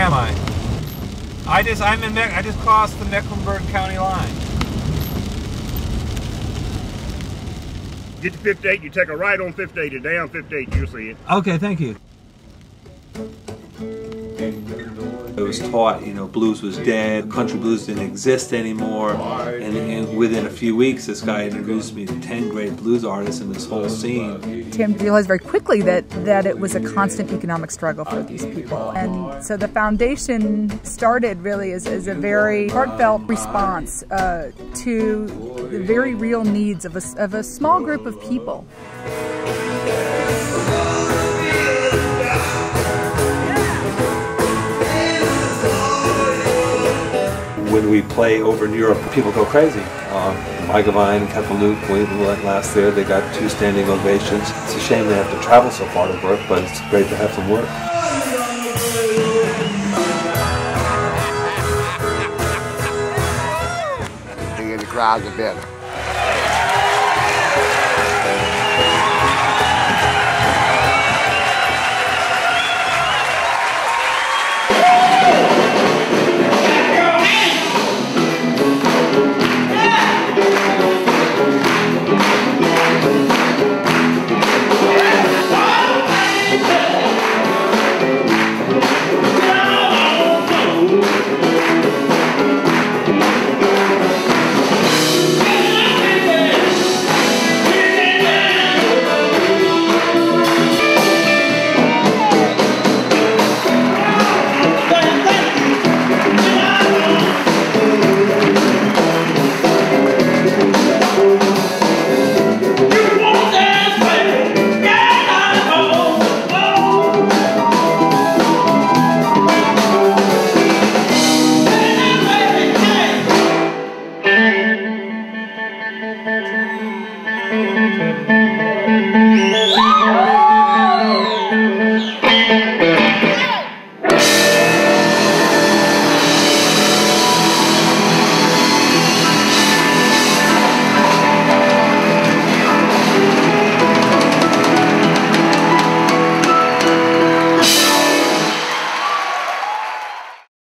am I? I just I'm in I just crossed the Mecklenburg County line. Get to 58, you take a right on 58, and down 58, you'll see it. Okay, thank you. I was taught, you know, blues was dead, country blues didn't exist anymore, and, and within a few weeks, this guy introduced me to 10 great blues artists in this whole scene. Tim realized very quickly that, that it was a constant economic struggle for these people. And so the foundation started really as, as a very heartfelt response uh, to the very real needs of a, of a small group of people. When we play over in Europe, people go crazy. Uh, Kepaluk, we went last there, they got two standing ovations. It's a shame they have to travel so far to work, but it's great to have them work. The bigger the crowd, the better.